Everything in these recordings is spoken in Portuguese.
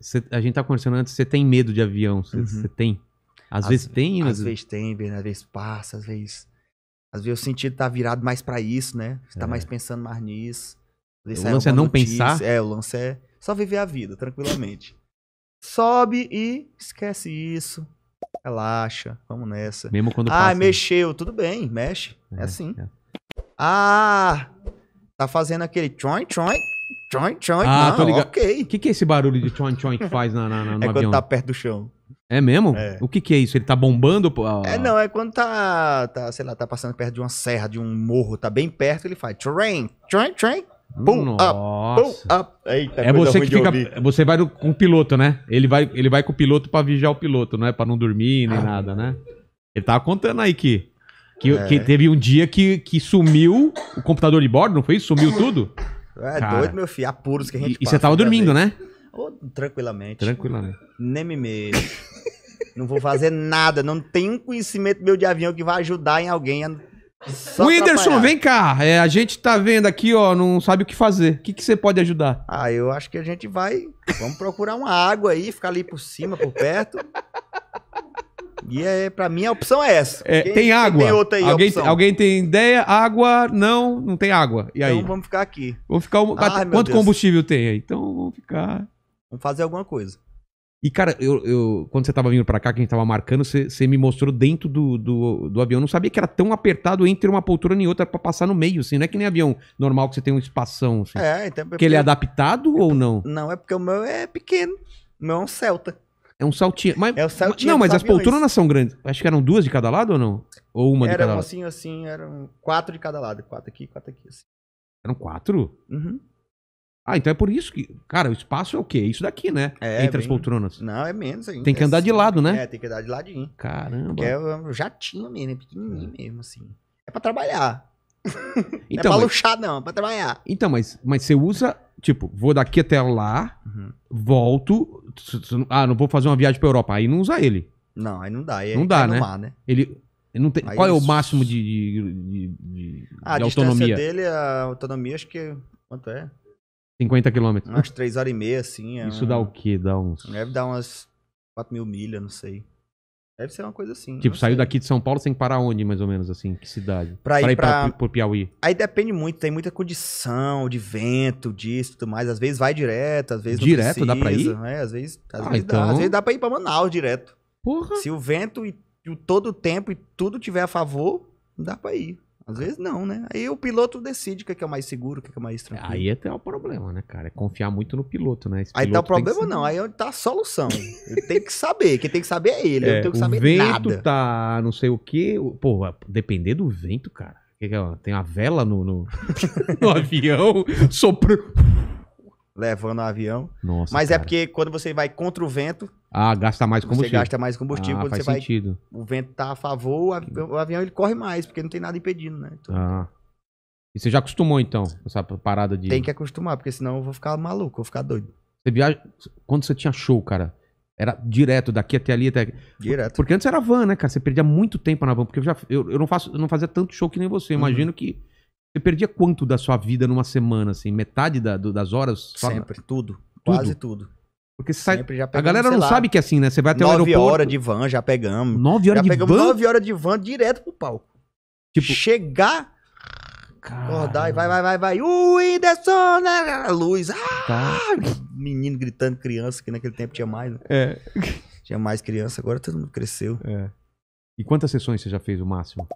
Cê- a gente tá conversando antes, você tem medo de avião? Você Uhum. tem? Às, Às- vezes tem, Às vezes tem, às vezes passa, às vezes. Às vezes o sentido tá virado mais pra isso, né? Você tá É. mais pensando mais nisso. O lance é não pensar? É, o lance é só viver a vida, tranquilamente. Sobe e esquece isso. Relaxa, vamos nessa. Mesmo quando Ah, passa... mexeu, tudo bem, mexe. É, É, assim. é. Ah, tá fazendo aquele tchoin, tchoin, tchoin, tchoin. Ah, não, tô ligado. ok. O que, que é esse barulho de tchoin tchoin que faz na, na- na- no É avião? quando tá perto do chão. É mesmo? É. O que, que é isso? Ele tá bombando? pô? Ah, É, não, é quando tá, tá, sei lá, tá passando perto de uma serra, de um morro, tá bem perto, ele faz train, train, train, Pull up, pull Nossa. up. Eita, É você que fica. ouvir. Você vai com o piloto, né? Ele vai, ele vai com o piloto pra vigiar o piloto, não é pra não dormir nem Ah. nada, né? Ele tava contando aí que, que, É. que teve um dia que, que sumiu o computador de bordo, não foi isso? Sumiu tudo? É Cara. doido, meu filho, apuros que a gente E, e passa, você tava cada dormindo, vez. né? Ô, tranquilamente. Tranquilamente. Nem me mexo. não vou fazer nada, não tenho um conhecimento meu de avião que vai ajudar em alguém a só Whindersson, atrapalhar. vem cá. É, a gente tá vendo aqui, ó, não sabe o que fazer. O que, que você pode ajudar? Ah, eu acho que a gente vai. Vamos procurar uma água aí, ficar ali por cima, por perto. E é, pra mim a opção é essa. É, Quem- tem água. Tem outra aí, alguém, alguém tem ideia? Água? Não, não tem água. E aí? Então vamos ficar aqui. Vamos ficar. um- Ai, quanto combustível tem aí? Então vamos ficar. Vamos fazer alguma coisa. E, cara, eu, eu- quando você tava vindo pra cá, que a gente tava marcando, você, você me mostrou dentro do, do, do avião. Eu não sabia que era tão apertado entre uma poltrona e outra pra passar no meio, assim. Não é que nem avião normal que você tem um espação, assim. É, então. Porque ele é adaptado ou não? Não, é porque o meu é pequeno. O meu é um Celta. É um saltinho. Mas, É o saltinho não, mas as poltronas são grandes. Acho que eram duas de cada lado ou não? Ou uma de Era cada um lado? assim, assim, eram quatro de cada lado. Quatro aqui, quatro aqui. Assim. Eram quatro? Uhum. Ah, então é por isso que. Cara, o espaço é o quê? É Isso daqui, né? É, Entre as bem- poltronas. Não, é menos ainda. Tem que É andar de assim. lado, né? É, tem que andar de ladinho. Caramba. Que é um jatinho mesmo, é pequenininho mesmo, assim. É pra trabalhar. não é Então, pra mas, luxar, não, é pra trabalhar. então mas, mas você usa. Tipo, vou daqui até lá, Uhum. volto. Ah, não vou fazer uma viagem pra Europa. Aí não usa ele. Não, aí não dá. Aí Não é- dá, no né? mar, né? Ele. ele não tem, Aí qual é o isso- máximo de, de, de- de- Ah, a de distância autonomia? dele, a autonomia, acho que. Quanto é? 50 quilômetros. Umas três horas e meia, assim. é Isso dá o quê? Dá uns. Deve dar umas 4 mil milhas, não sei. Deve ser uma coisa assim. Tipo, saiu sei. daqui de São Paulo, você tem que parar onde, mais ou menos, assim? Que cidade? Pra ir pra- Pi- por Piauí. Aí depende muito, tem muita condição de vento, disso e tudo mais. Às vezes vai direto, às vezes não Direto, dá pra precisa, ir? né? Às vezes, às, Ah, vezes então- dá, às vezes dá pra ir pra Manaus direto. Porra! Se o vento e o todo o tempo e tudo tiver a favor, dá pra ir. Às vezes não, né? Aí o piloto decide o que é é mais seguro, o que é é mais tranquilo. Aí até é o problema, né, cara? É confiar muito no piloto, né? Aí tá o problema não, aí é tá a solução. Ele tem que saber, quem tem que saber é ele, eu É, não tenho que o saber vento nada. tá não sei o quê. o- Pô, depender do vento, cara. É? Tem a vela no, no, no avião, soprando. Levando o avião. Nossa, Mas é cara. porque quando você vai contra o vento, Ah, gasta mais você combustível. gasta mais combustível. ah, quando faz você vai sentido. o vento tá a favor, o avião, ele corre mais, porque não tem nada impedindo, né? Então, Ah. E você já acostumou, então, essa parada de... Tem que acostumar, porque senão eu vou ficar maluco, vou ficar doido. Você viaja... Quando você tinha show, cara, era direto, daqui até ali, até... Direto. Porque antes era van, né, cara? Você perdia muito tempo na van. Porque eu já eu, eu não faço, eu não fazia tanto show que nem você. Uhum. Imagino que você perdia quanto da sua vida numa semana, assim? Metade da- do- das horas? Sempre, tudo. Tudo? Quase tudo. Porque sai... Já A pegamos, galera não lá, sabe que é assim, né? Você vai até o aeroporto... horas de van, já pegamos. Nove horas já de pegamos van? nove horas de van direto pro palco. Tipo... Chegar, acordar e vai, vai, vai, vai. Whindersson, né? luz. Ah, Tá. menino gritando, criança, que naquele tempo tinha mais, né? É, Tinha mais criança, agora todo mundo cresceu. é. E quantas sessões você já fez o máximo?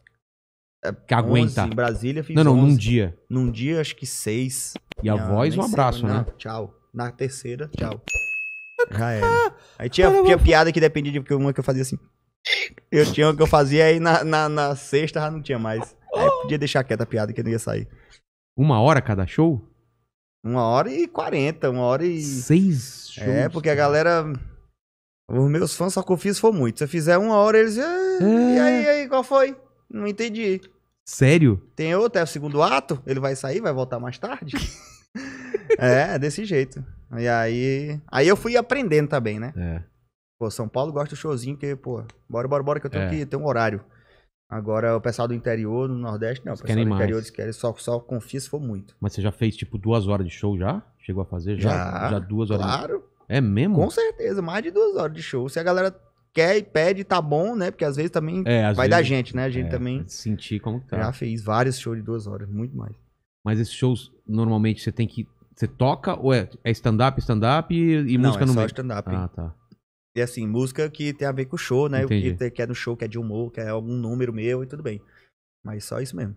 É, Que aguenta. 11, em Brasília fiz Não, não, num 11. dia. Num dia, acho que seis. E a voz, um nem sei, abraço, não, né? Tchau. Na terceira, tchau. Já era. Aí tinha, tinha piada que dependia de porque uma que eu fazia assim. Eu tinha uma que eu fazia, aí na, na, na sexta já não tinha mais. Aí podia deixar quieta a piada que não ia sair. Uma hora cada show? Uma hora e quarenta, uma hora e. Seis shows? É, porque a galera. Os meus fãs só confiam se for muito. Se eu fizer uma hora, eles. "Ah, E aí, e aí, qual foi? Não entendi. Sério? Tem outro, é o segundo ato, ele vai sair, vai voltar mais tarde. é, desse jeito. E aí. Aí eu fui aprendendo também, né? É. Pô, São Paulo gosta do showzinho, porque, pô, bora, bora, bora, que eu tenho É. que ter um horário. Agora, o pessoal do interior, no Nordeste, não. O pessoal do mais. interior, eles querem, só, só confia se for muito. Mas você já fez, tipo, duas horas de show já? Chegou a fazer já? Já, Já duas horas. Claro. É mesmo? Com certeza, mais de duas horas de show. Se a galera quer e pede, tá bom, né? Porque às vezes também É, às vai da vezes- gente, né? A gente é, também Sentir como tá. já fez vários shows de duas horas, muito mais. Mas esses shows, normalmente, você tem que. Você toca ou é, é stand-up, stand-up e, e Não, música é no só meio? stand-up. Ah, tá. E assim, música que tem a ver com o show, né? O Entendi. que te- que é no show, que é de humor, que é algum número meu e tudo bem. Mas só isso mesmo.